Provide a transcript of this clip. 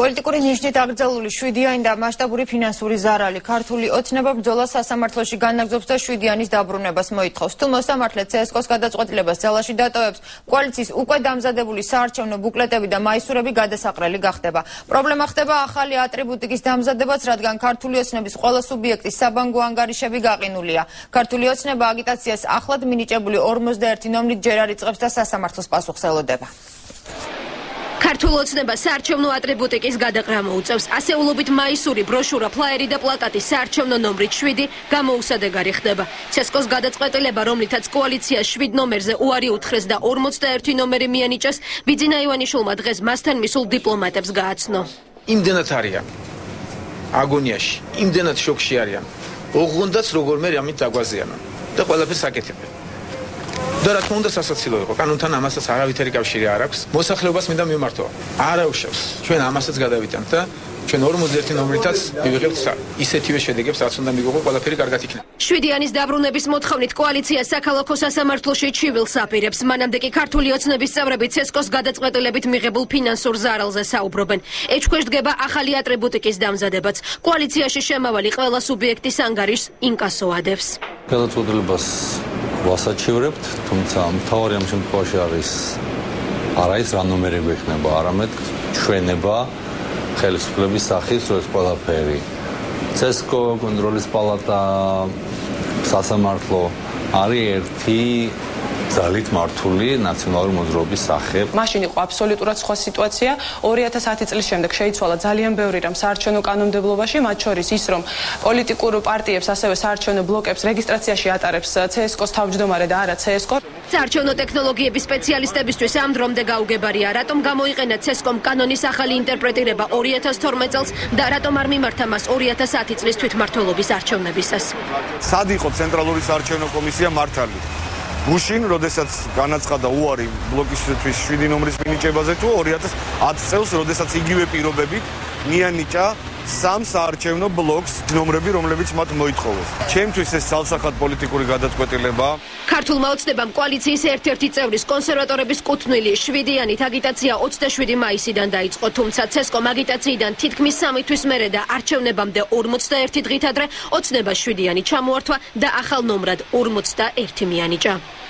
პოლიტიკური ნიშნით აკრძალული 7-იანი და მასშტაბური ფინანსური ზარალი ქართული ოცნება ბრძოლა სასამართლოში განაგზობს და 7-яნის დაბრუნებას მოითხოვს. თუ მოსამართლე CSKOS გადაწყვეტილებას ძალაში დატოვებს, კოალიციის უკვე დამზადებული საარჩევნო ბუკლეტები და მაისურები გადასაყრელი გახდება. პრობლემა ხდება ახალი ატრიბუტიკის დამზადებაც, რადგან ქართული ოცნების ყველა სუბიექტის საბანკო ანგარიშები გაყინულია. ქართული ოცნება აგიტაციას ახლად მინიჭებული 51 ნომრით ჯერ არ იწყებს და სასამართლოს პასუხს ელოდება. ქართულ ოცნება საარჩევნო ატრიბუტიკის გადაყრა მოუწევს. ასეულობით მაისური ბროშურა, ფლაერი და პლაკატი საარჩევნო ნომრით 7 გამოუსადეგარი ხდება. ცესკოს გადაწყვეტილება, რომლითაც კოალიცია 7 ნომერზე უარი უთხრეს და 41 ნომერი მიანიჭეს, ბიძინა ივანიშვილმა დღეს მასთან მისულ დიპლომატებს გააცნო. იმდენად არიან აგონიაში, იმდენად შოკში არიან. ოღონდაც როგორმე რამით დაგვაზიანონ და ყველაფერს აკეთებენ. და რა თქმა უნდა სასაცილო იყო. კანონთან ამასაც არავითარი კავშირი არ აქვს. მოსახლეობას მინდა მიმართო. არა უშავს ჩვენ ამასაც გადავიტანთ და ჩვენ 41 ნომრითაც მივიღებთ ისეთივე შედეგებს რაც უნდა მიგვიღო ყველაფერი კარგად იქნება. შვიდიანის დაბრუნების მოთხოვნით კოალიცია საქალაქო სასამართლოში ჩივილს აპირებს მანამდე კი ქართული ოცნების წევრები ცესკოს გადაწყვეტილებით მიღებულ ფინანსურ ზარალზე საუბრობენ. ეჭქვეშ დგება ახალი ატრიბუტიკის დამზადებაც. კოალიციაში შემავალი ყველა სუბიექტის ანგარიშს ინკასოადებს გადაწყვეტილებას ვასაჩივრებთ, თუმცა მთავარი ამ შემთხვევაში არის არა ის რა ნომერი გვექნება, არამედ ჩვენება ხელისუფლების სახის როს ყველაფერი. ცესკო კონტროლის პალატა სასამართლო არის ერთი ძალით მართული ნაციონალური მოძრაობის სახე. მაშინ იყო აბსოლუტურად სხვა სიტუაცია. 2010 წლის შემდეგ შეიცვალა ძალიან ბევრი რამ საარჩევნო კანონმდებლობაში, მათ შორის ის, რომ პოლიტიკურ პარტიებს ასევე საარჩევნო ბლოკებს რეგისტრაციაში ატარებს CSKO-ს თავმჯდომარე და არა CSKO. საარჩევნო ტექნოლოგიების სპეციალისტებისთვის ამ დრომდე გაუგებარია, რატომ გამოიყენა CSKO-მ კანონის ახალი ინტერპრეტირება 2012 წელს და რატომ არ მიმართა მას 2010 წლის თვითმმართველობის არჩევნებისას. სად იყო ცენტრალური საარჩევნო კომისია მართალი? გუშინ, როდესაც განაცხადა უარი ბლოკისთვის 7 ნომრის მინიჭებაზე თუ 2010 წელს, როდესაც იგივე პირობებით მიანიჭა სამ საარჩევნო ბლოკს ნომრები, რომლებიც მათ მოითხოვეს. ჩემთვის ეს ძალსახად პოლიტიკური გადაწყვეტილება. ქართულმა ოცნებამ კოალიციის ერთ-ერთი წევრის კონსერვატორების კუთვნილი 7-იანით აგიტაცია 27 მაისიდან დაიწყო, თუმცა ცესკომ აგიტაციიდან თითქმის 3 თვის მერე და არჩევნებამდე 41 დღით ადრე ოცნება 7-იანი ჩამოართვა და ახალ ნომრად 41 მიანიჭა.